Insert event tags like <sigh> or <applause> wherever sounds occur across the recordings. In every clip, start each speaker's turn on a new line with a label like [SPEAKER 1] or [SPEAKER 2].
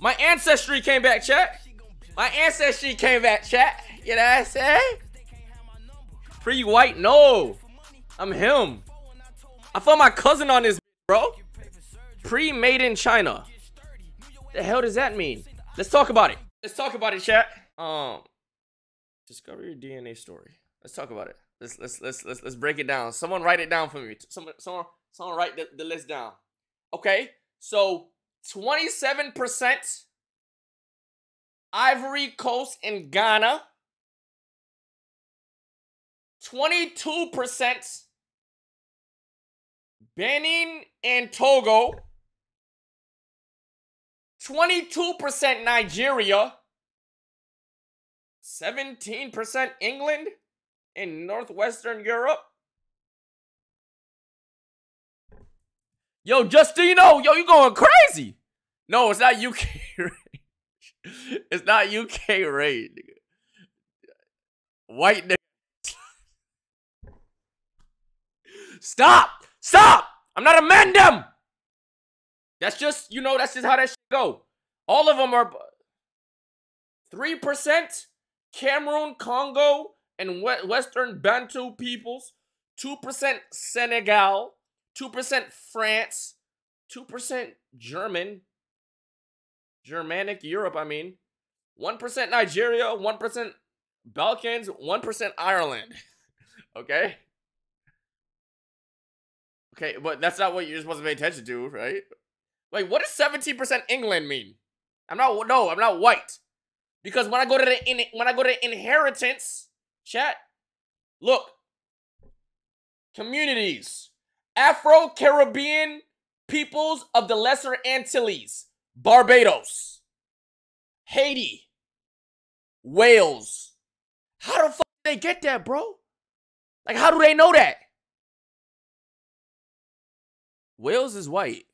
[SPEAKER 1] My ancestry came back, chat. My ancestry came back, chat. You know what I'm saying? Pre-white, no. I'm him. I found my cousin on this, bro. Pre-made in China. The hell does that mean? Let's talk about it. Let's talk about it, chat. Um, discover your DNA story. Let's talk about it. Let's let's let's let's let's break it down. Someone write it down for me. Someone someone someone write the, the list down. Okay, so 27% Ivory Coast and Ghana. 22% Benin and Togo. 22% Nigeria. 17% England in Northwestern Europe. Yo, Justino, yo, you going crazy. No, it's not UK <laughs> rage. It's not UK nigga. White nigga. Stop! Stop! I'm not a them. That's just, you know, that's just how that go. All of them are 3% Cameroon, Congo, and Western Bantu peoples. 2% Senegal. 2% France. 2% German. Germanic Europe, I mean. 1% Nigeria. 1% Balkans. 1% Ireland. <laughs> okay? Okay, but that's not what you're supposed to pay attention to, right? Like, what does 17% England mean? I'm not, no, I'm not white. Because when I go to the, in, when I go to inheritance, chat, look, communities, Afro-Caribbean peoples of the Lesser Antilles, Barbados, Haiti, Wales. How the fuck they get that, bro? Like, how do they know that? Wales is white.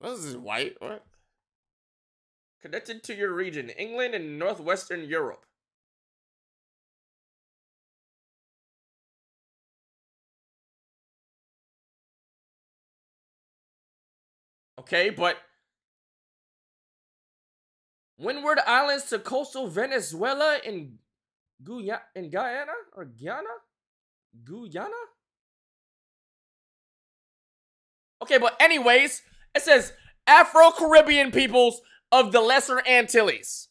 [SPEAKER 1] Wales is white. What? Connected to your region, England and Northwestern Europe. Okay, but Windward Islands to coastal Venezuela in Guyana, in Guyana or Guyana? Guyana? Okay, but anyways, it says Afro-Caribbean peoples of the Lesser Antilles.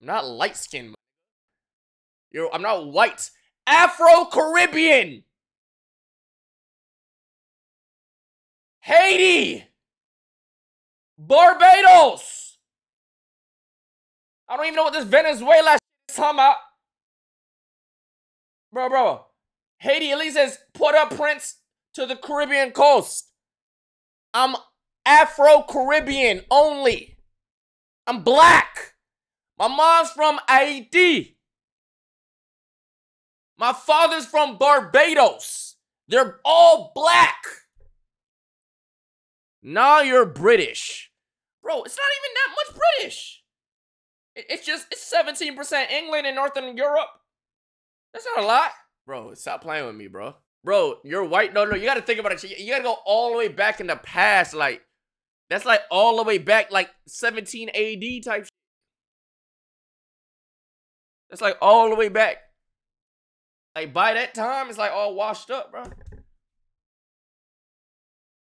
[SPEAKER 1] I'm not light skinned. Yo, I'm not white. Afro-Caribbean. Haiti. Barbados. I don't even know what this Venezuela is talking about. Bro, bro. Haiti at least says Port-au-Prince to the Caribbean coast. I'm Afro-Caribbean only. I'm black. My mom's from Haiti. My father's from Barbados. They're all black. Now you're British. Bro, it's not even that much British. It's just, it's 17% England and Northern Europe. That's not a lot. Bro, stop playing with me, bro. Bro, you're white. No, no, you gotta think about it. You gotta go all the way back in the past. Like, that's like all the way back, like 17 AD type shit. That's like all the way back. Like, by that time, it's like all washed up, bro.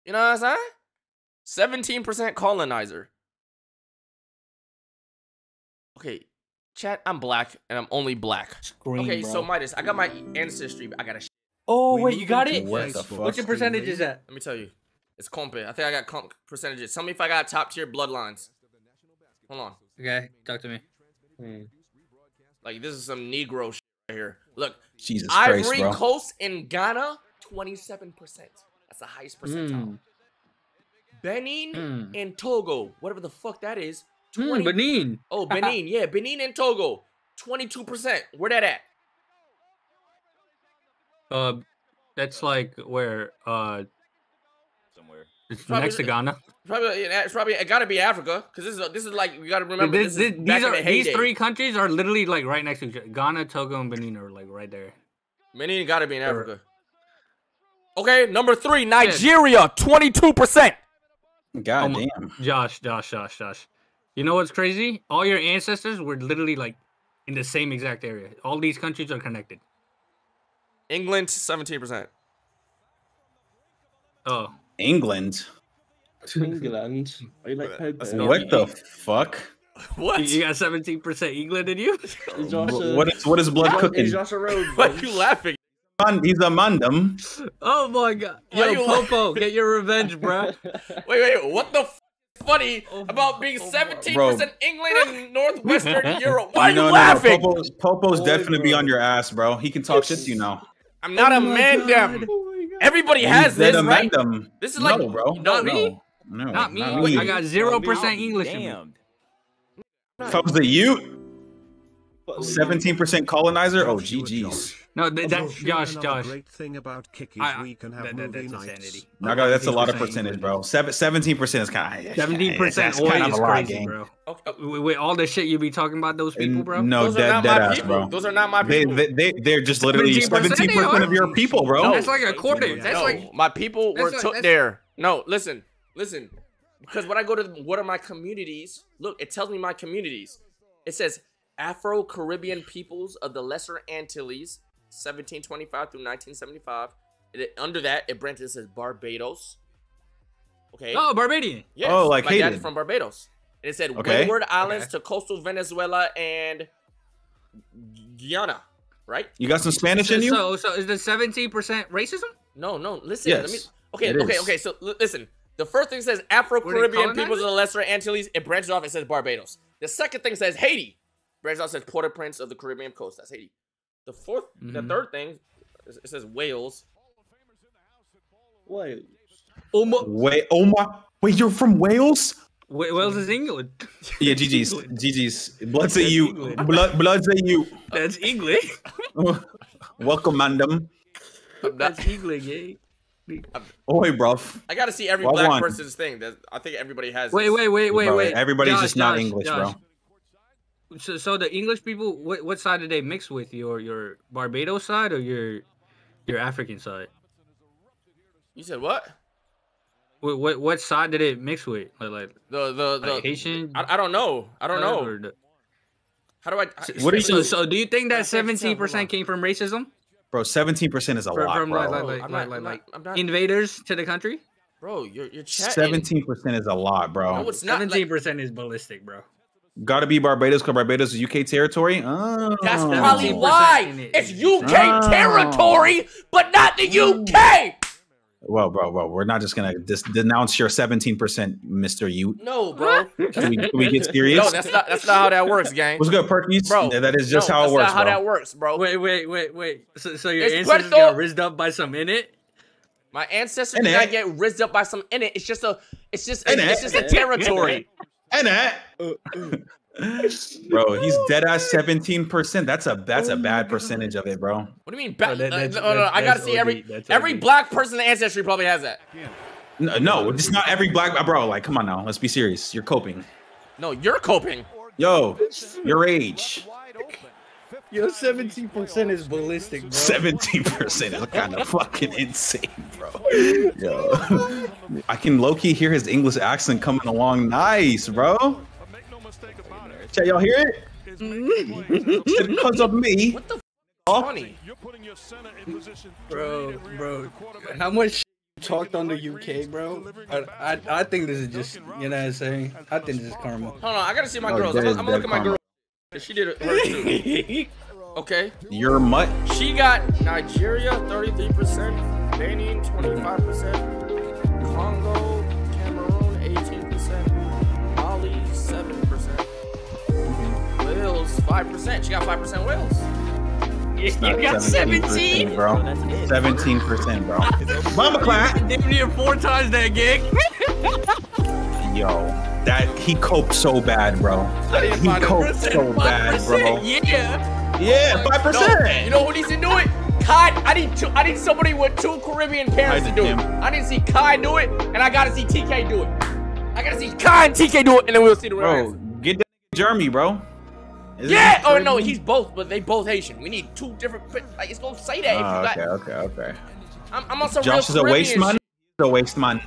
[SPEAKER 1] You know what I'm saying? 17% colonizer. Okay, Chat, I'm black and I'm only black. Scream, okay, bro. so Midas, I got my ancestry, but I got a.
[SPEAKER 2] Oh wait, you got it? What What's your percentage is that?
[SPEAKER 1] Let me tell you, it's comp. I think I got comp percentages. Tell me if I got top tier bloodlines. Hold on.
[SPEAKER 2] Okay, talk to me.
[SPEAKER 1] Hmm. Like this is some Negro shit right here. Look,
[SPEAKER 3] Jesus
[SPEAKER 1] Ivory
[SPEAKER 3] Christ,
[SPEAKER 1] Coast in Ghana, twenty-seven percent. That's the highest percentile. Mm. Benin mm. and Togo, whatever the fuck that is,
[SPEAKER 2] 20, mm, Benin.
[SPEAKER 1] Oh, <laughs> Benin. yeah, Benin and Togo. 22%. Where that at?
[SPEAKER 2] Uh, that's like where uh somewhere. It's probably, next to Ghana.
[SPEAKER 1] Probably, it's probably it gotta be Africa because this is this is like you gotta remember. This,
[SPEAKER 2] this, these are the these three countries are literally like right next to each other. Ghana, Togo, and Benin are like right there.
[SPEAKER 1] Benin gotta be in Africa. Okay, number three, Nigeria, twenty two percent.
[SPEAKER 3] Oh God
[SPEAKER 2] Oh
[SPEAKER 3] damn.
[SPEAKER 2] Josh, Josh, Josh, Josh. You know what's crazy? All your ancestors were literally like in the same exact area. All these countries are connected.
[SPEAKER 1] England, 17%.
[SPEAKER 2] Oh,
[SPEAKER 3] England.
[SPEAKER 4] England. Are you like
[SPEAKER 1] That's
[SPEAKER 4] Pogba?
[SPEAKER 1] no-
[SPEAKER 3] What the fuck? <laughs>
[SPEAKER 1] What?
[SPEAKER 2] you, you got seventeen percent England in you?
[SPEAKER 4] Josh a-
[SPEAKER 3] What is what is blood
[SPEAKER 4] Josh-
[SPEAKER 3] cooking?
[SPEAKER 4] Is Josh a road?
[SPEAKER 1] Why are you laughing?
[SPEAKER 3] Man, He's a mandem.
[SPEAKER 2] oh my god! Yo,
[SPEAKER 1] you la- <laughs>
[SPEAKER 2] Popo, get your revenge, bro.
[SPEAKER 1] Wait, wait, what the f- funny
[SPEAKER 2] Oh,
[SPEAKER 1] about being
[SPEAKER 2] oh,
[SPEAKER 1] 17%
[SPEAKER 3] bro.
[SPEAKER 1] England and Northwestern <laughs> Europe? Why are
[SPEAKER 3] no,
[SPEAKER 1] you
[SPEAKER 3] no,
[SPEAKER 1] laughing?
[SPEAKER 3] No, Popo's, Popo's
[SPEAKER 4] Boy,
[SPEAKER 3] definitely be
[SPEAKER 4] bro.
[SPEAKER 3] on your ass, bro. He can talk shit to you now.
[SPEAKER 1] I'm not
[SPEAKER 2] Oh
[SPEAKER 1] a
[SPEAKER 2] my
[SPEAKER 1] man, damn.
[SPEAKER 4] Oh my
[SPEAKER 1] Everybody
[SPEAKER 3] He's
[SPEAKER 1] has this, right?
[SPEAKER 3] mandem.
[SPEAKER 1] This is like
[SPEAKER 3] no, bro.
[SPEAKER 2] Not me.
[SPEAKER 3] No,
[SPEAKER 2] Not me.
[SPEAKER 3] Not me.
[SPEAKER 2] I got zero percent English in me.
[SPEAKER 3] If I was the you,
[SPEAKER 4] But-
[SPEAKER 3] seventeen percent colonizer. Oh, GG's.
[SPEAKER 2] No, th- that
[SPEAKER 5] Josh,
[SPEAKER 2] Josh.
[SPEAKER 5] Great thing about Kiki
[SPEAKER 2] I-
[SPEAKER 5] is we can have
[SPEAKER 2] that- that-
[SPEAKER 5] movie
[SPEAKER 2] that's
[SPEAKER 5] nights.
[SPEAKER 2] insanity.
[SPEAKER 3] No, that's a lot of percentage, bro. Seventeen percent is kind of
[SPEAKER 2] Seventeen percent
[SPEAKER 3] That's kind of a lot,
[SPEAKER 2] crazy,
[SPEAKER 3] gang.
[SPEAKER 2] bro.
[SPEAKER 1] Okay.
[SPEAKER 2] Uh, with, with all the shit you be talking about those people, bro.
[SPEAKER 3] No,
[SPEAKER 1] Those are
[SPEAKER 3] dead,
[SPEAKER 1] not
[SPEAKER 3] dead
[SPEAKER 1] my
[SPEAKER 3] ass,
[SPEAKER 1] people.
[SPEAKER 3] bro.
[SPEAKER 1] Those are not my people.
[SPEAKER 3] they, they, they're just literally
[SPEAKER 2] 17%
[SPEAKER 3] of your people, bro.
[SPEAKER 1] No.
[SPEAKER 2] That's like a quarter. That's
[SPEAKER 1] no,
[SPEAKER 2] like
[SPEAKER 1] my people were
[SPEAKER 2] like-
[SPEAKER 1] took there. No, listen, listen. Because when I go to what are my communities, look, it tells me my communities. It says Afro Caribbean peoples of the Lesser Antilles, 1725 through 1975. It, under that, it branches as Barbados. Okay.
[SPEAKER 2] oh Barbadian.
[SPEAKER 1] Yes,
[SPEAKER 3] Oh, like
[SPEAKER 1] my dad is from Barbados. And it said
[SPEAKER 3] Okay.
[SPEAKER 1] Windward Islands
[SPEAKER 2] Okay.
[SPEAKER 1] to coastal Venezuela and Guyana, right?
[SPEAKER 3] You got some Spanish in you?
[SPEAKER 2] So, so is the seventeen percent racism?
[SPEAKER 1] No, no. Listen. Let me.
[SPEAKER 3] Yes,
[SPEAKER 1] Okay.
[SPEAKER 3] it
[SPEAKER 1] Okay.
[SPEAKER 3] is.
[SPEAKER 1] Okay. So l- listen. The first thing says Afro Caribbean peoples of the Lesser Antilles. It branches off. It says Barbados. The second thing says Haiti. Branches off. Says Port-au-Prince of the Caribbean coast. That's Haiti. The 4th The
[SPEAKER 2] Mhm.
[SPEAKER 1] third thing. It says Wales.
[SPEAKER 4] Wait.
[SPEAKER 2] Oh my.
[SPEAKER 3] Wait, oh my. Wait, you're from Wales?
[SPEAKER 2] Wa- Wales is England. <laughs>
[SPEAKER 3] Yeah, GG's. GG's. Blood say
[SPEAKER 2] That's
[SPEAKER 3] you. Blood, blood say you.
[SPEAKER 2] That's English.
[SPEAKER 3] Welcome, mandem.
[SPEAKER 1] Not-
[SPEAKER 2] That's England, yeah.
[SPEAKER 3] Oi, bruv.
[SPEAKER 1] I gotta see every
[SPEAKER 3] Well,
[SPEAKER 1] black
[SPEAKER 3] one.
[SPEAKER 1] person's thing. That I think everybody has.
[SPEAKER 2] Wait, wait, wait, wait,
[SPEAKER 3] Bro,
[SPEAKER 2] wait.
[SPEAKER 3] Everybody's
[SPEAKER 2] Josh,
[SPEAKER 3] just not
[SPEAKER 2] Josh,
[SPEAKER 3] English,
[SPEAKER 2] Josh.
[SPEAKER 3] bro.
[SPEAKER 2] So, so the English people, what, what side did they mix with? Your your Barbados side or your your African side?
[SPEAKER 1] You said what?
[SPEAKER 2] What what, what side did it mix with? Like like,
[SPEAKER 1] The the the.
[SPEAKER 2] like Haitian?
[SPEAKER 1] I, I don't know. I don't know.
[SPEAKER 2] the-
[SPEAKER 1] How do I?
[SPEAKER 3] What are
[SPEAKER 2] so,
[SPEAKER 3] you-
[SPEAKER 2] so do you think that
[SPEAKER 1] That takes up a
[SPEAKER 2] seventeen
[SPEAKER 1] lot.
[SPEAKER 2] percent came from racism?
[SPEAKER 3] Bro, 17% is a
[SPEAKER 2] From-
[SPEAKER 3] lot,
[SPEAKER 2] from,
[SPEAKER 3] bro.
[SPEAKER 2] like, like,
[SPEAKER 1] I'm
[SPEAKER 2] like,
[SPEAKER 1] not-
[SPEAKER 2] like,
[SPEAKER 1] I'm not-
[SPEAKER 2] invaders to the country?
[SPEAKER 1] Bro, you're you're chatting.
[SPEAKER 3] 17% is a lot, bro.
[SPEAKER 1] No, it's not.
[SPEAKER 2] Seventeen
[SPEAKER 1] Like,
[SPEAKER 2] percent is ballistic, bro.
[SPEAKER 3] Gotta be Barbados because Barbados is UK territory. Oh.
[SPEAKER 1] that's probably why
[SPEAKER 2] it.
[SPEAKER 1] it's UK
[SPEAKER 3] Oh.
[SPEAKER 1] territory, but not the UK.
[SPEAKER 3] Well, bro, bro, we're not just gonna dis- denounce your 17%, Mr. You.
[SPEAKER 1] No, bro. <laughs>
[SPEAKER 3] Can we, can we get serious?
[SPEAKER 1] No, that's not. That's not how that works, gang.
[SPEAKER 3] What's good, Perkies?
[SPEAKER 1] Bro,
[SPEAKER 3] that is just
[SPEAKER 1] no,
[SPEAKER 3] how it
[SPEAKER 1] that's
[SPEAKER 3] works,
[SPEAKER 1] Not how
[SPEAKER 3] bro.
[SPEAKER 1] that works, bro.
[SPEAKER 2] Wait, wait, wait, wait. So, so your
[SPEAKER 1] It's
[SPEAKER 2] ancestors
[SPEAKER 1] Puerto-
[SPEAKER 2] got rizzed up by some in it?
[SPEAKER 1] My ancestors did not get rizzed up by some in it. It's just a. It's just.
[SPEAKER 3] Innit?
[SPEAKER 1] It's just a territory. <laughs>
[SPEAKER 3] And that, <laughs> bro, he's dead ass 17%. That's a that's a bad percentage of it, bro.
[SPEAKER 1] What do you mean? Ba-
[SPEAKER 2] Oh, that-
[SPEAKER 1] uh,
[SPEAKER 2] that's-
[SPEAKER 1] no, no, no,
[SPEAKER 2] that's-
[SPEAKER 1] I gotta
[SPEAKER 2] that's
[SPEAKER 1] see every
[SPEAKER 2] OD, that's
[SPEAKER 1] every
[SPEAKER 2] OD.
[SPEAKER 1] black person in ancestry probably has that.
[SPEAKER 3] No, no, it's not every black bro. Like, come on now, let's be serious. You're coping.
[SPEAKER 1] No, you're coping.
[SPEAKER 3] Yo, your age,
[SPEAKER 2] Yo, seventeen percent is ballistic, bro.
[SPEAKER 3] 17% is kind of fucking insane, bro. Yo, <laughs> I can low key hear his English accent coming along nice, bro. Chat, y'all hear it? <laughs> It's because of me.
[SPEAKER 1] What the f-
[SPEAKER 3] Oh.
[SPEAKER 1] funny?
[SPEAKER 2] bro, bro. How much shit you talked on the UK, bro? I, I, I think this is just, you know what I'm saying? I think this is karma.
[SPEAKER 1] Hold on, I gotta see my
[SPEAKER 3] Oh,
[SPEAKER 1] girls. I'm,
[SPEAKER 3] is
[SPEAKER 1] gonna- look at my
[SPEAKER 3] dead
[SPEAKER 1] girl. 'Cause She did it her too. <laughs> Okay.
[SPEAKER 3] Your mutt.
[SPEAKER 1] She got Nigeria 33%, Benin 25%, Congo, Cameroon 18%, Mali 7%, Wales 5%. She got 5% Wales.
[SPEAKER 3] Not 17%, bro. 17%, bro. <laughs> Mama clap.
[SPEAKER 2] Damn near four times that gig. <laughs>
[SPEAKER 3] Yo, that he coped so bad, bro.
[SPEAKER 1] I didn't
[SPEAKER 3] He
[SPEAKER 1] find it.
[SPEAKER 3] coped so bad, bro.
[SPEAKER 2] Yeah.
[SPEAKER 3] Yeah, five
[SPEAKER 1] No,
[SPEAKER 3] percent.
[SPEAKER 1] you know who needs to do it? Kai. I need two, I need somebody with two Caribbean parents to do
[SPEAKER 3] did,
[SPEAKER 1] it. I need to see Kai do it, and I gotta see TK do it. I gotta see Kai and TK do it, and then we'll see the real
[SPEAKER 3] Bro,
[SPEAKER 1] answer.
[SPEAKER 3] get that Jeremy, bro. Isn't
[SPEAKER 1] Yeah.
[SPEAKER 3] he
[SPEAKER 1] Oh no, he's both, but they both Haitian. We need two different. fi- Like it's gonna say that if you
[SPEAKER 3] Oh,
[SPEAKER 1] got.
[SPEAKER 3] okay, okay, okay.
[SPEAKER 1] I'm, I'm on some
[SPEAKER 3] Josh is
[SPEAKER 1] real
[SPEAKER 3] a waste
[SPEAKER 1] Caribbean
[SPEAKER 3] man.
[SPEAKER 1] shit.
[SPEAKER 3] He's a waste man.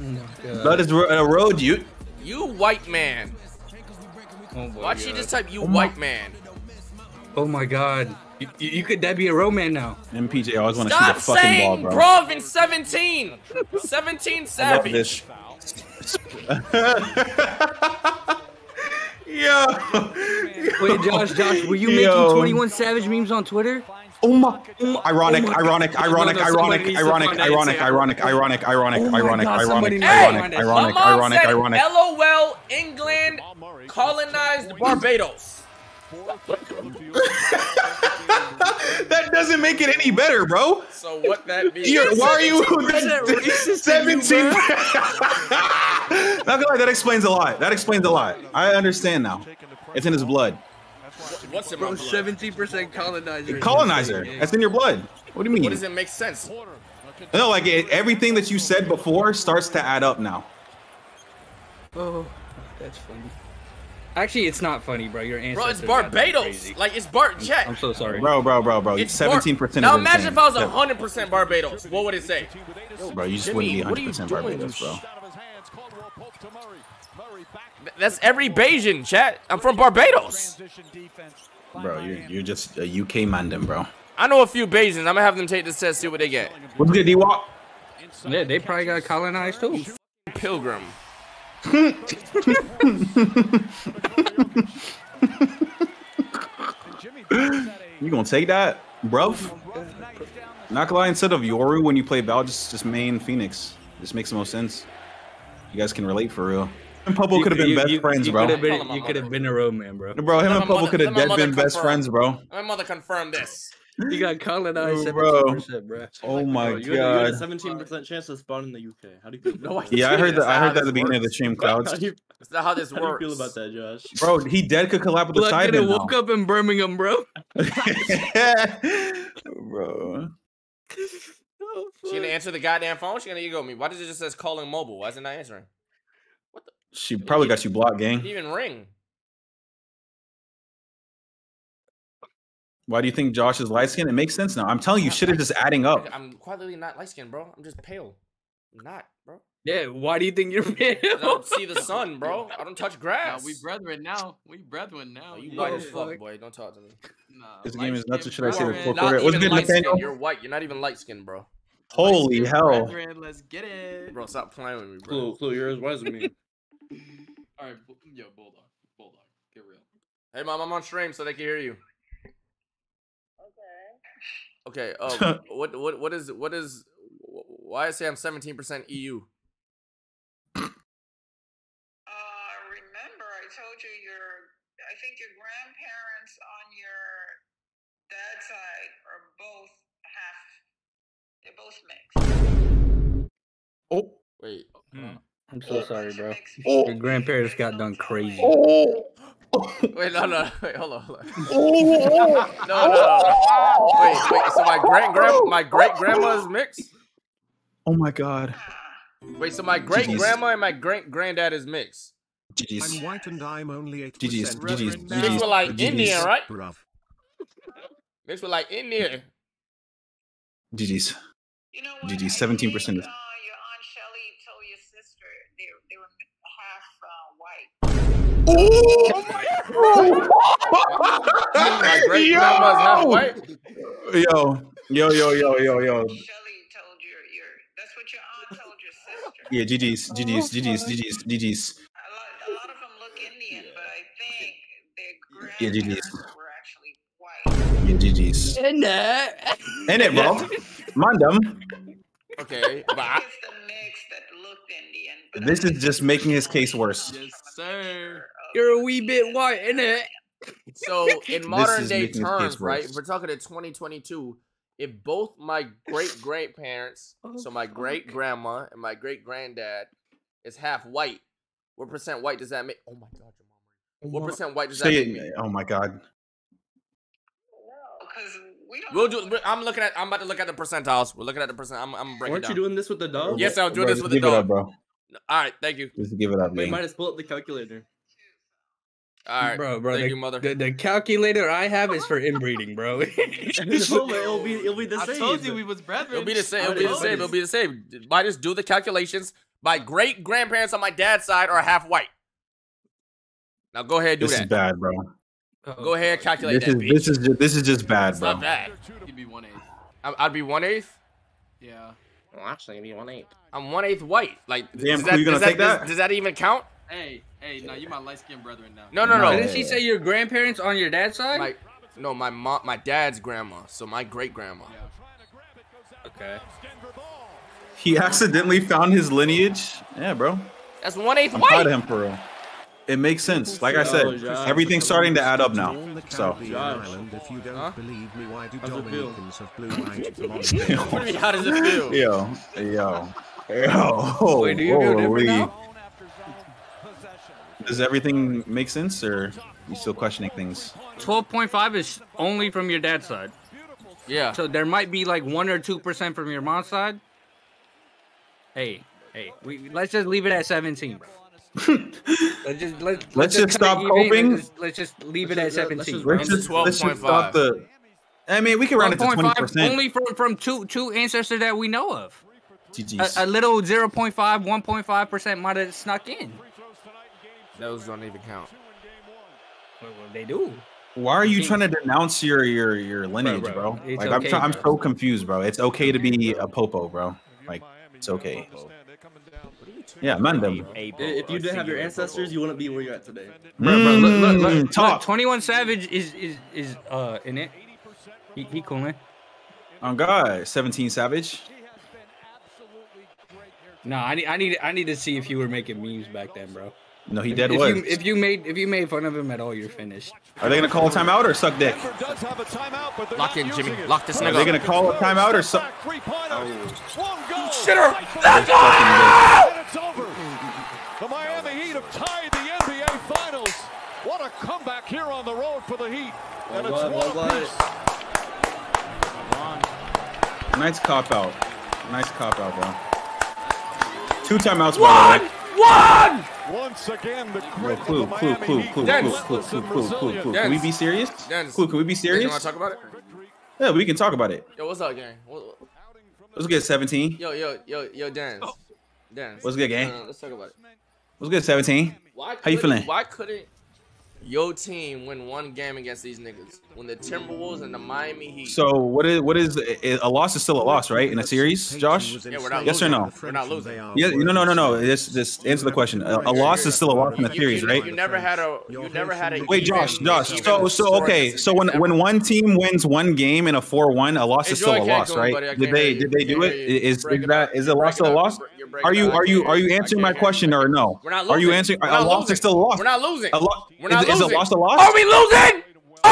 [SPEAKER 2] No, God.
[SPEAKER 3] Blood is a road, you.
[SPEAKER 1] You white man.
[SPEAKER 2] Oh my
[SPEAKER 1] Why'd she
[SPEAKER 2] God.
[SPEAKER 1] just type you
[SPEAKER 3] Oh
[SPEAKER 1] white man?
[SPEAKER 2] Oh my god. You, you you could that be a romance now?
[SPEAKER 3] MPJ always want to shoot
[SPEAKER 1] Stop
[SPEAKER 3] the fucking ball,
[SPEAKER 1] saying
[SPEAKER 3] bro.
[SPEAKER 1] bruv in 17. 17
[SPEAKER 3] I love
[SPEAKER 1] savage.
[SPEAKER 3] this. <laughs> Yo.
[SPEAKER 2] Wait, Josh, Josh, were you
[SPEAKER 3] Yo.
[SPEAKER 2] making 21 Savage memes on Twitter?
[SPEAKER 3] Oh, oh my. Ironic,
[SPEAKER 2] Oh
[SPEAKER 3] ironic, ironic,
[SPEAKER 2] No, no,
[SPEAKER 3] ironic, ironic,
[SPEAKER 2] find that and
[SPEAKER 3] ironic, ironic, ironic, ironic,
[SPEAKER 2] Oh
[SPEAKER 3] ironic,
[SPEAKER 2] God,
[SPEAKER 3] ironic, ironic,
[SPEAKER 2] find
[SPEAKER 3] ironic, ironic, ironic.
[SPEAKER 1] LOL, England colonized Barbados. <laughs>
[SPEAKER 3] That doesn't make it any better, bro.
[SPEAKER 1] So what that means?
[SPEAKER 3] You're, why are you <laughs> <laughs>
[SPEAKER 2] racist in you,
[SPEAKER 3] 17? Not gonna lie, that explains a lot. That explains a lot. I understand now. It's in his blood.
[SPEAKER 1] What's in my
[SPEAKER 2] Bro,
[SPEAKER 1] blood?
[SPEAKER 2] 17% colonizer.
[SPEAKER 3] Colonizer. That's in your blood. What do you mean?
[SPEAKER 1] What does it make sense?
[SPEAKER 3] No, like it, everything that you said before starts to add up now.
[SPEAKER 2] Oh, that's funny. Actually, it's not funny, bro. Your answer.
[SPEAKER 1] Bro,
[SPEAKER 2] ancestors
[SPEAKER 1] it's
[SPEAKER 2] got
[SPEAKER 1] Barbados. Like it's Bar
[SPEAKER 2] I'm
[SPEAKER 1] Chet.
[SPEAKER 2] so sorry.
[SPEAKER 3] Bro, bro, bro, bro.
[SPEAKER 1] It's
[SPEAKER 3] Seventeen
[SPEAKER 1] Bar-
[SPEAKER 3] percent.
[SPEAKER 1] Now imagine if I was hundred percent Barbados. What would it say?
[SPEAKER 3] Bro, you just
[SPEAKER 1] Jimmy,
[SPEAKER 3] wouldn't be
[SPEAKER 1] what
[SPEAKER 3] hundred percent Barbados, bro.
[SPEAKER 1] Th- That's every Bajan chat. I'm from Barbados.
[SPEAKER 3] Bro, you're you're just a UK mandem, bro.
[SPEAKER 1] I know a few Bajans. I'm gonna have them take this test, see what they get.
[SPEAKER 3] What's good, D-Walk?
[SPEAKER 2] Yeah, they probably got colonized too. <laughs>
[SPEAKER 1] Pilgrim. <laughs>
[SPEAKER 3] You gonna take that, bruv? Not gonna lie, instead of Yoru when you play Val, just just main Phoenix. This makes the most sense. You guys can relate for real. Him and Pubble could have been
[SPEAKER 2] You-
[SPEAKER 3] best
[SPEAKER 2] you-
[SPEAKER 3] friends,
[SPEAKER 2] you
[SPEAKER 3] bro.
[SPEAKER 2] Could have
[SPEAKER 1] Call him
[SPEAKER 2] been, you could have been a road man, bro.
[SPEAKER 3] Bro, him
[SPEAKER 1] Let
[SPEAKER 3] and
[SPEAKER 1] my
[SPEAKER 3] Pubble could have dead
[SPEAKER 1] mother
[SPEAKER 3] been best friends, bro.
[SPEAKER 1] My mother confirmed this.
[SPEAKER 2] You got colonized
[SPEAKER 3] Oh, bro.
[SPEAKER 2] 17%, bro.
[SPEAKER 3] Oh my
[SPEAKER 4] Bro, you had a
[SPEAKER 3] god.
[SPEAKER 4] seventeen percent chance to spawn in the UK. How do you feel?
[SPEAKER 1] No, I
[SPEAKER 3] Yeah, I heard that. I heard that at the
[SPEAKER 1] this
[SPEAKER 3] beginning of the
[SPEAKER 1] works.
[SPEAKER 3] stream,
[SPEAKER 4] How
[SPEAKER 3] clouds.
[SPEAKER 4] do you,
[SPEAKER 1] That's not how this
[SPEAKER 4] how do you
[SPEAKER 1] works.
[SPEAKER 4] feel about that, Josh?
[SPEAKER 3] Bro, he dead could collab with the side
[SPEAKER 2] could woke up in Birmingham, bro. <laughs>
[SPEAKER 3] bro. <laughs>
[SPEAKER 1] Oh, she gonna answer the goddamn phone? She gonna ego me. Why does it just says calling mobile? Why is it not answering?
[SPEAKER 3] She probably got you blocked, gang.
[SPEAKER 1] even ring.
[SPEAKER 3] Why do you think Josh is light skinned? It makes sense now. I'm telling you, shit is just adding up.
[SPEAKER 1] I'm quite literally not light skinned, bro. I'm just pale. I'm not, bro.
[SPEAKER 2] Yeah, why do you think you're <laughs>
[SPEAKER 1] 'Cause I don't see the sun, bro. I don't touch
[SPEAKER 5] Nah,
[SPEAKER 1] grass.
[SPEAKER 5] we brethren now. We brethren now.
[SPEAKER 1] Oh, you white as fuck,
[SPEAKER 2] fuck.
[SPEAKER 1] boy. Don't talk to me.
[SPEAKER 5] Nah,
[SPEAKER 3] This game is nuts, or
[SPEAKER 5] light-skinned
[SPEAKER 3] should I say the
[SPEAKER 5] brethren.
[SPEAKER 3] fourth
[SPEAKER 1] Not
[SPEAKER 3] quarter? What's
[SPEAKER 1] even
[SPEAKER 3] good. Nathaniel?
[SPEAKER 1] You're white. You're not even light skinned, bro.
[SPEAKER 3] Holy hell.
[SPEAKER 5] brethren, let's get it.
[SPEAKER 1] Bro, stop playing with me, bro.
[SPEAKER 4] Clue, clue, yours. What does it mean?
[SPEAKER 5] All right, bu- yo, bulldog, bulldog, get real.
[SPEAKER 1] Hey, mom, I'm on stream so they can hear you. Okay. Okay. Uh, <laughs> what what what is what is why I say I'm 17% EU?
[SPEAKER 6] Uh, remember, I told you your, I think your grandparents on your dad's side are both half, they're both mixed.
[SPEAKER 3] Oh.
[SPEAKER 1] Wait.
[SPEAKER 2] I'm so oh. sorry, bro.
[SPEAKER 3] Oh.
[SPEAKER 2] Your grandparents got done crazy.
[SPEAKER 3] Oh.
[SPEAKER 1] Wait, no, no, <laughs> wait, hold on, hold on.
[SPEAKER 3] Oh. <laughs>
[SPEAKER 1] No, no, no. Wait, wait. So my great grand, my great grandma is mixed.
[SPEAKER 3] Oh my god.
[SPEAKER 1] Wait, so my great grandma and my great granddad is mixed.
[SPEAKER 3] GG's.
[SPEAKER 7] I'm white and I'm only 8%
[SPEAKER 3] GG's, GG's,
[SPEAKER 1] Mixed with like Indian, right?
[SPEAKER 7] Bruv.
[SPEAKER 1] Mixed with like Indian.
[SPEAKER 3] GG's.
[SPEAKER 6] You know what?
[SPEAKER 3] GG,
[SPEAKER 6] I
[SPEAKER 3] 17%
[SPEAKER 6] think,
[SPEAKER 3] is-
[SPEAKER 6] Uh, your aunt Shelley told your sister they, they were Oh <laughs> half white.
[SPEAKER 1] My great grandma's half white.
[SPEAKER 3] Yo, yo, yo, yo, yo, yo.
[SPEAKER 6] Shelley told your, your, that's what your aunt told your sister.
[SPEAKER 3] Yeah, GG's, GG's, GG's, GG's, GG's.
[SPEAKER 6] A lot, a lot of them look Indian, but I think their
[SPEAKER 3] Yeah, GGs.
[SPEAKER 6] grandparents were actually white.
[SPEAKER 3] Yeah, GG's. In it, bro. <laughs> Mandem.
[SPEAKER 1] Okay, but I,
[SPEAKER 3] This is just making his case worse.
[SPEAKER 5] Yes, sir.
[SPEAKER 2] You're a wee bit white, innit?
[SPEAKER 1] So <laughs> in modern day terms, right? If we're talking to 2022, if both my great grandparents,
[SPEAKER 2] Oh,
[SPEAKER 1] so my oh, great grandma and my great granddad, is half white, what percent white does that make? Oh my god, your mom. What percent white does that
[SPEAKER 3] Say
[SPEAKER 1] make me?
[SPEAKER 3] it. Oh my god.
[SPEAKER 6] because we don't.
[SPEAKER 1] We'll do.
[SPEAKER 6] what-
[SPEAKER 1] I'm looking at. I'm about to look at the percentiles. We're looking at the percent. I'm. I'm breaking
[SPEAKER 4] Weren't
[SPEAKER 1] down.
[SPEAKER 4] you doing this with the dog?
[SPEAKER 1] Yes, I was doing
[SPEAKER 3] Bro,
[SPEAKER 1] this with the dog.
[SPEAKER 3] up, bro.
[SPEAKER 1] All right, thank you.
[SPEAKER 3] Just give it up,
[SPEAKER 4] We
[SPEAKER 3] man.
[SPEAKER 4] might just pull up the calculator.
[SPEAKER 1] All right,
[SPEAKER 2] bro, bro.
[SPEAKER 1] Thank
[SPEAKER 2] the,
[SPEAKER 1] you, mother.
[SPEAKER 2] The, the calculator I have is for inbreeding, bro. <laughs> <laughs>
[SPEAKER 4] it'll be it'll be the
[SPEAKER 5] I
[SPEAKER 4] same.
[SPEAKER 5] told you we was brethren.
[SPEAKER 1] It'll be the same. It'll be the same. It'll be the same. Might just do the calculations. My great grandparents on my dad's side are half white. Now go ahead, and do
[SPEAKER 3] This is bad, bro.
[SPEAKER 1] Oh, go ahead, calculate
[SPEAKER 3] This
[SPEAKER 1] that.
[SPEAKER 3] is
[SPEAKER 1] bitch.
[SPEAKER 3] this is just, this is just bad,
[SPEAKER 1] It's
[SPEAKER 3] bro.
[SPEAKER 1] not bad.
[SPEAKER 5] You'd be one eighth.
[SPEAKER 1] I'd be one eighth.
[SPEAKER 5] Yeah.
[SPEAKER 4] Well, actually, give me one eight.
[SPEAKER 1] I'm one eighth white. Like,
[SPEAKER 3] Damn,
[SPEAKER 1] does
[SPEAKER 3] you gonna take
[SPEAKER 1] does-
[SPEAKER 3] that?
[SPEAKER 1] Does, that even count?
[SPEAKER 5] Hey, hey, no, you're my light skinned brethren now.
[SPEAKER 1] No, no, no.
[SPEAKER 3] No.
[SPEAKER 2] Didn't she say your grandparents on your dad's side?
[SPEAKER 1] My, no, my mom, my dad's grandma. So my great grandma.
[SPEAKER 5] Yeah.
[SPEAKER 2] okay.
[SPEAKER 3] He accidentally found his lineage. Yeah, bro.
[SPEAKER 1] That's one eighth
[SPEAKER 3] I'm proud of him for real. It makes sense. Like I said, everything's starting to add up now. So
[SPEAKER 4] Josh.
[SPEAKER 7] If you don't
[SPEAKER 1] Huh?
[SPEAKER 7] believe me, why do
[SPEAKER 4] How's?
[SPEAKER 7] Dominicans have blue-eyed <laughs> blonde
[SPEAKER 1] What do you mean, how does it feel?
[SPEAKER 3] yo, yo, yo.
[SPEAKER 2] Wait, do you feel different
[SPEAKER 3] holy.
[SPEAKER 2] now?
[SPEAKER 3] Does everything make sense, or you still questioning things?
[SPEAKER 2] 12.5 is only from your dad's side.
[SPEAKER 1] Yeah.
[SPEAKER 2] So there might be like 1 or 2% from your mom's side. Hey, hey, we, let's just leave it at 17. Let's just let's,
[SPEAKER 3] Let's just
[SPEAKER 2] cut
[SPEAKER 3] stop coping.
[SPEAKER 2] Let's, let's just leave it at
[SPEAKER 4] Let's just- uh,
[SPEAKER 2] 17.
[SPEAKER 4] let's just
[SPEAKER 2] bro.
[SPEAKER 3] Let's just, let's just
[SPEAKER 1] 12.5.
[SPEAKER 3] stop the. I mean, we can round it to twenty percent.
[SPEAKER 2] only from from two two ancestors that we know of. A, a little 0.5, 1.5% might have snuck in.
[SPEAKER 1] Those don't even count.
[SPEAKER 2] Well, they do.
[SPEAKER 3] Why are you trying to denounce your your your lineage,
[SPEAKER 2] bro,
[SPEAKER 3] bro?
[SPEAKER 2] it's
[SPEAKER 3] Like I'm,
[SPEAKER 2] okay,
[SPEAKER 3] try- I'm so confused, bro. It's okay to be a popo, bro. Like it's okay. Yeah, man, them.
[SPEAKER 4] If you didn't have your ancestors, you wouldn't be where you're at today.
[SPEAKER 2] Bro, bro, look, look, look,
[SPEAKER 3] Mm,
[SPEAKER 2] look,
[SPEAKER 3] talk.
[SPEAKER 2] 21 Savage is is is uh in it. He he coolin'.
[SPEAKER 3] On God, 17 Savage.
[SPEAKER 2] No, I need I need I need to see if you were making memes back then, bro.
[SPEAKER 3] No, he
[SPEAKER 2] If,
[SPEAKER 3] dead
[SPEAKER 2] if
[SPEAKER 3] was.
[SPEAKER 2] you if you made if you made fun of him at all, you're finished.
[SPEAKER 3] Are they gonna call a timeout or suck dick?
[SPEAKER 1] Timeout, Lock in, Jimmy. Lock this nigga.
[SPEAKER 3] Are
[SPEAKER 1] nigga
[SPEAKER 3] they
[SPEAKER 1] up.
[SPEAKER 3] gonna call a timeout or suck? Oh.
[SPEAKER 1] Shitter. Let's go!
[SPEAKER 8] It's over. The Miami Heat have tied the NBA Finals. What a comeback here on the road for the Heat. And it's
[SPEAKER 4] Well, well,
[SPEAKER 8] one
[SPEAKER 4] well,
[SPEAKER 8] apiece.
[SPEAKER 3] Nice cop out. Nice cop out, bro. Two timeouts, by
[SPEAKER 1] One!
[SPEAKER 3] the way.
[SPEAKER 1] One!
[SPEAKER 8] Once again, the
[SPEAKER 3] Yo,
[SPEAKER 8] grit of
[SPEAKER 3] clue, clue, clue, clue, clue, clue, clue, clue, clue, clue. Can we be serious?
[SPEAKER 1] Dance.
[SPEAKER 3] Clue, can we be serious?
[SPEAKER 1] You
[SPEAKER 3] serious?
[SPEAKER 1] want to talk about it?
[SPEAKER 3] Yeah, we can talk about it.
[SPEAKER 1] Yo, what's up, gang? What-
[SPEAKER 3] Let's get 17.
[SPEAKER 1] Yo, yo, yo, yo, dance. Oh. Dance.
[SPEAKER 3] What's good, gang?
[SPEAKER 1] No, no, let's talk about it.
[SPEAKER 3] Let's get 17.
[SPEAKER 1] Why
[SPEAKER 3] How you feeling?
[SPEAKER 1] Why couldn't your team win one game against these niggas when the Timberwolves and the Miami Heat?
[SPEAKER 3] So what is what is a loss is still a loss, right? In a series, Josh?
[SPEAKER 1] Yeah, we're not
[SPEAKER 3] Yes or no?
[SPEAKER 1] We're not losing.
[SPEAKER 3] Yeah, no, no, no, no. Just, just answer the question. A, a loss is still a loss in a series, right?
[SPEAKER 1] You never had a. You never had a.
[SPEAKER 3] Wait, Josh, Josh. So, so okay. So when when one team wins one game in a four-one, a loss is still a loss, right? Did they did they do
[SPEAKER 1] can't
[SPEAKER 3] it?
[SPEAKER 1] hear you.
[SPEAKER 3] Is is
[SPEAKER 1] Break it
[SPEAKER 3] that
[SPEAKER 1] up.
[SPEAKER 3] is a
[SPEAKER 1] You're
[SPEAKER 3] loss still a loss?
[SPEAKER 1] You're
[SPEAKER 3] you are you are you answering my question or no?
[SPEAKER 1] We're not
[SPEAKER 3] Are you answering
[SPEAKER 1] We're
[SPEAKER 3] a
[SPEAKER 1] not
[SPEAKER 3] loss is still a loss?
[SPEAKER 1] We're not losing.
[SPEAKER 3] A lo-
[SPEAKER 1] We're not
[SPEAKER 3] is, is a loss a loss?
[SPEAKER 1] Are we losing?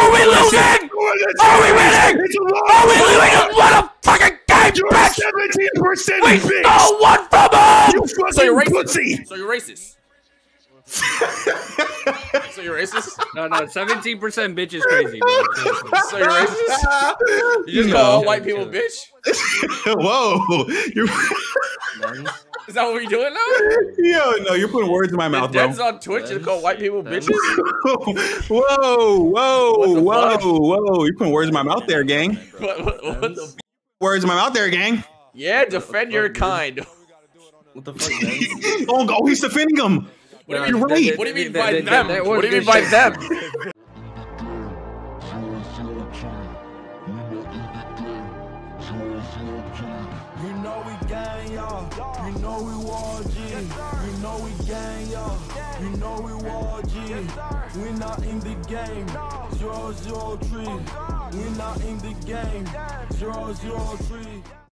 [SPEAKER 1] Are we losing? Are we winning?
[SPEAKER 3] It's a loss.
[SPEAKER 1] Are we losing? What a fucking game, bitch!
[SPEAKER 3] Seventeen percent,
[SPEAKER 1] We stole one from them.
[SPEAKER 3] You
[SPEAKER 1] So you're racist.
[SPEAKER 3] pussy.
[SPEAKER 1] So you're racist. <laughs> so you're racist.
[SPEAKER 2] No, no, 17% bitch is crazy, bro.
[SPEAKER 1] So you're racist. You just
[SPEAKER 3] No.
[SPEAKER 1] call all white people bitch. <laughs>
[SPEAKER 3] Whoa, you're,
[SPEAKER 1] Is that what we're doing now? <laughs>
[SPEAKER 3] yo, no, you're putting words in my mouth, bro.
[SPEAKER 1] Dead's on Twitch and call white people bitches. <laughs>
[SPEAKER 3] whoa, whoa, whoa,
[SPEAKER 1] fuck?
[SPEAKER 3] whoa! You're putting words in my mouth there, gang. <laughs>
[SPEAKER 1] What, what, what the?
[SPEAKER 3] Words in my mouth there, gang.
[SPEAKER 1] Yeah, defend your kind.
[SPEAKER 4] What the fuck, man?
[SPEAKER 3] Oh, oh, he's defending him.
[SPEAKER 1] What do
[SPEAKER 3] You're
[SPEAKER 1] mean?
[SPEAKER 3] right.
[SPEAKER 1] What do you mean
[SPEAKER 2] That-
[SPEAKER 1] by
[SPEAKER 2] that-
[SPEAKER 1] them?
[SPEAKER 2] that was
[SPEAKER 1] What do you mean by them?
[SPEAKER 9] Gang, y'all. You know we war G. You know we gang, y'all. You know we war G. We not in the game. Zero zero three. We not in the game. Zero zero three.